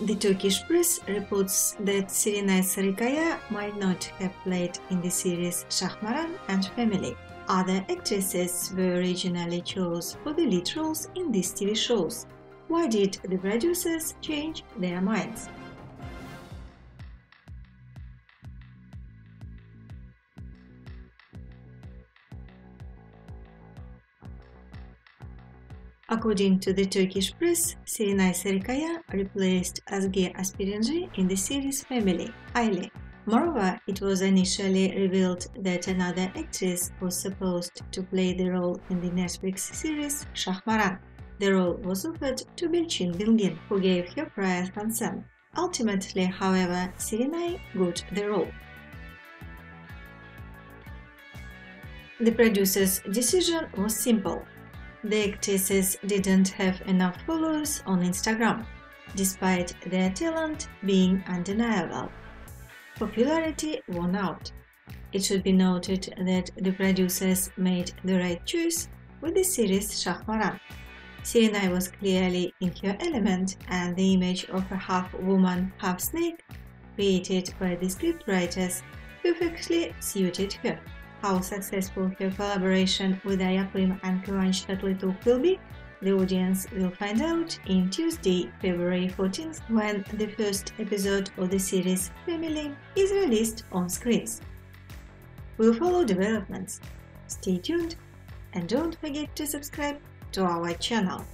The Turkish press reports that Serenay Sarıkaya might not have played in the series Şahmaran and Family. Other actresses were originally chosen for the lead roles in these TV shows. Why did the producers change their minds? According to the Turkish press, Serenay Sarıkaya replaced Özge Özpirinçci in the series Family, Aile. Moreover, it was initially revealed that another actress was supposed to play the role in the Netflix series Şahmaran. The role was offered to Belçin Bilgin, who gave her prior consent. Ultimately, however, Serenay got the role. The producer's decision was simple the actresses didn't have enough followers on Instagram, despite their talent being undeniable. Popularity won out. It should be noted that the producers made the right choice with the series Şahmaran. Serenay was clearly in her element, and the image of a half woman, half snake, created by the scriptwriters, perfectly suited her how successful her collaboration with Ayaprim and Kıvanç Tatlıtuğ will be, the audience will find out in Tuesday, February 14th, when the first episode of the series Family is released on screens. We'll follow developments. Stay tuned and don't forget to subscribe to our channel.